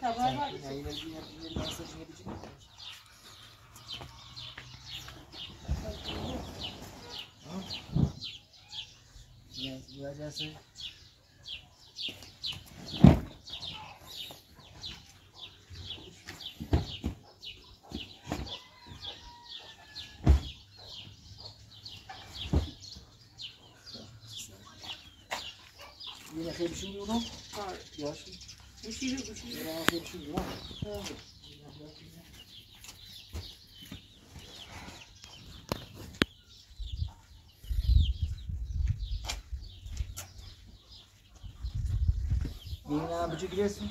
Yes, yes, yes. gelişim var. Evet. giresin.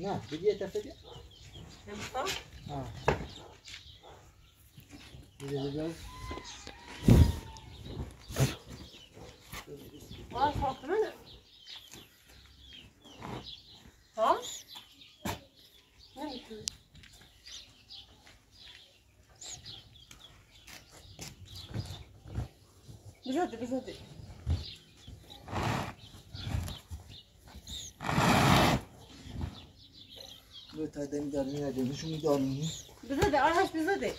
Non, tu dis, t'as fait bien. Même pas Ah. Vous avez bien Ah, ça peut, بده دمی دارمی نداری شو میدارمی بزده آرهش بزده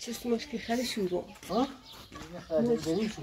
چیست مشکل خیلی شروع ها؟ خیلی بریم شو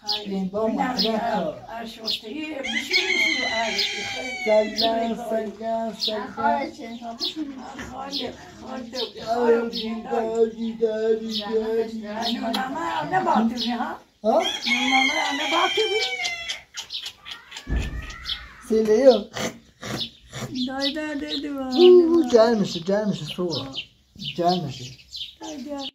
Hayır. Aşk olsun. Bir şey mi aşk? Saygılar, saygılar, saygılar. Hayır. Hayır. Gider, gider, gider. Nurlama'ya ne bakıyorsun ha? Ha? Nurlama'ya ne bakıyorsun? Siliyor. Dayda dedi var. Gelmiş, gelmiş soğuk. Gelmiş. Dayda.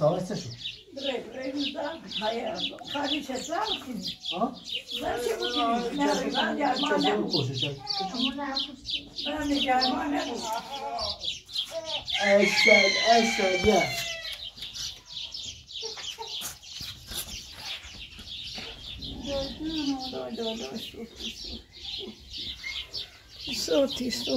اولسه شو؟ دره درم داد 21 خلیش زارتم ها؟ باشه بودی درم دادیم آرمان هم کوسه که سمور آپست انا جرمان انا اسد اسد يا گوردور مودا مودا شو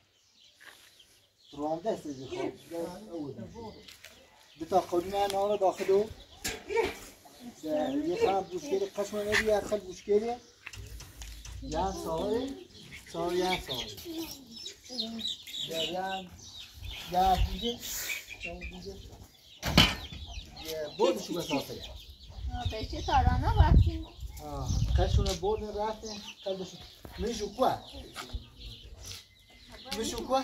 روانده سیزی خود دو تا قدمه نارا داخلو یه خم بوشکری قسم نبی یه خل بوشکری یه هم ساوری ساوری یه هم ساوری یه هم یه هم دیگه بردشو بساسه بشه سارانا وقتی قشونه بردن رفته قلبشو میشو کوه میشو کوه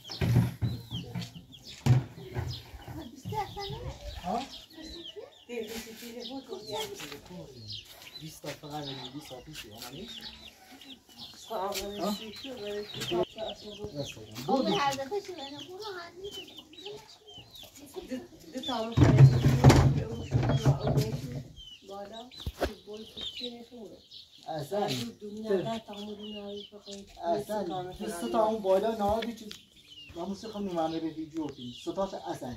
20 تا فقط 20 تا پیش اومدی اصلا اصلا تا اون بالا نهادی که ما موسیقی نمانه به ویدیو فیلم ستاش اصلا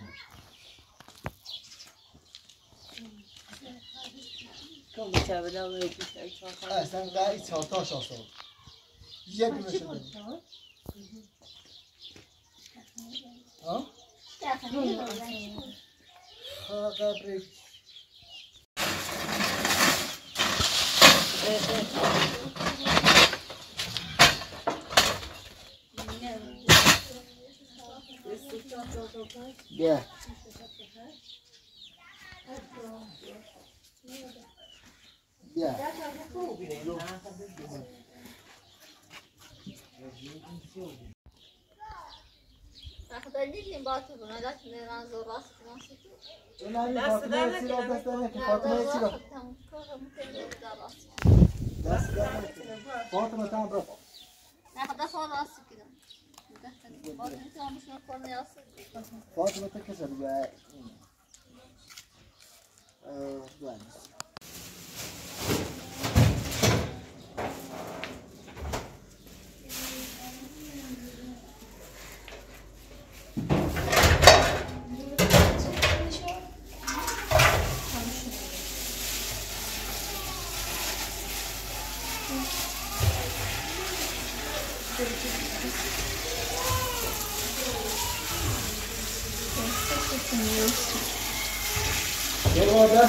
تو یک ها؟ Yeah. Yeah. That's how you دست دست راست کنه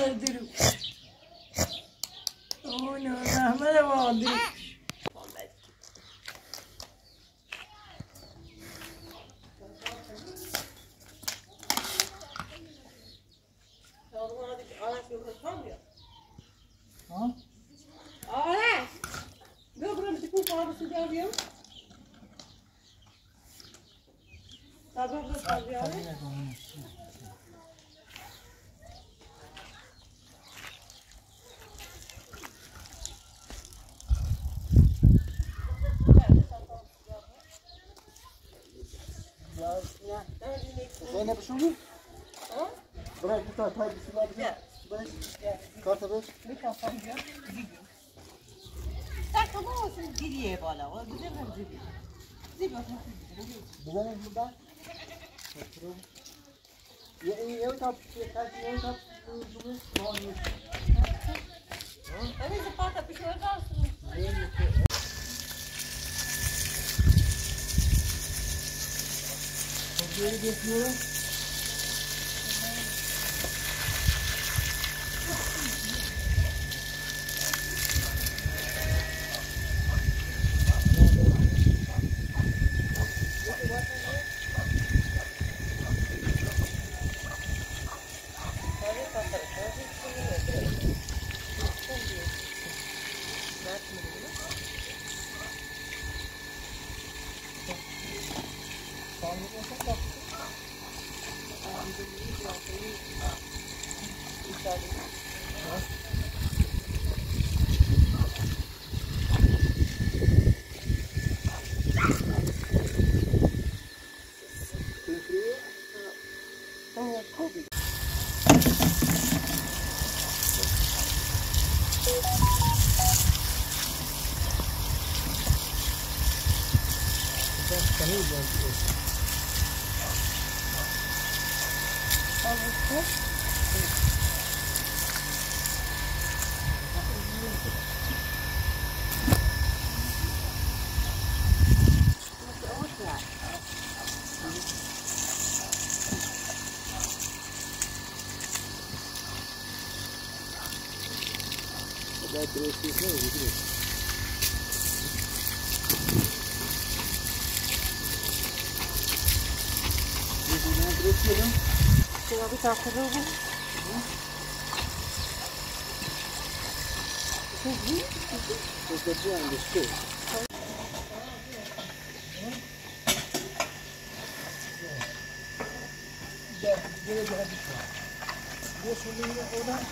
öldürür. Onu rahmete bağdırır. Ha? Aha! Dobram ti kupa ovo se javio. Dobro, dobro, dobro. Sana bir şey mi? Bırak bir tane pay bir şeyler bize. Beş. Karta beş. Bir tane pay diyor. Sen tamam olsun geriye bala. O güzel bir zibiyor. Zibiyor. Güzel mi burada? Oturum. Ya iyi ev tap. Kaç ev tap. Bunu bunu. Ne oluyor? Evet, zaten bir şey var. Ne? ये देखिए Coba bisa seru bu. Kuzu, kuzu. Kuzu yang disitu. Gel, gel, gel. Bu suyunu oradan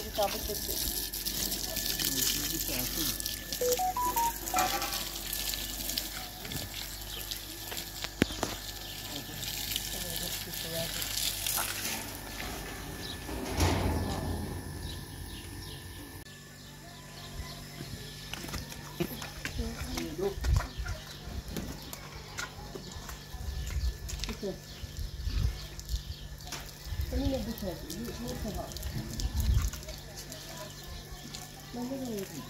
उसको भी चाबुक देखते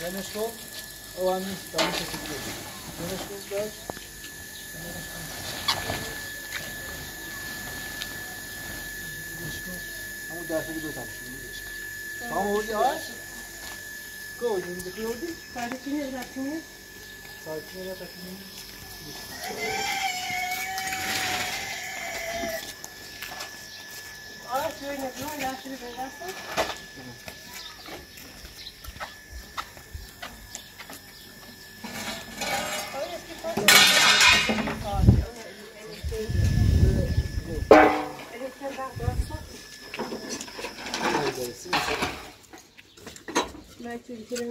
Venezuela o an yanlış şekilde. Venezuela Ama derse gidiyor tabii şimdi. Tamam o yavaş. Go, you need to go this. Sarkine Sarkine. Sarkine Sarkine. Ah, şöyle ne diyor? Ya şöyle ben yapsam. Elektrikler daha sonra Ben çünkü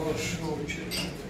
большой человек.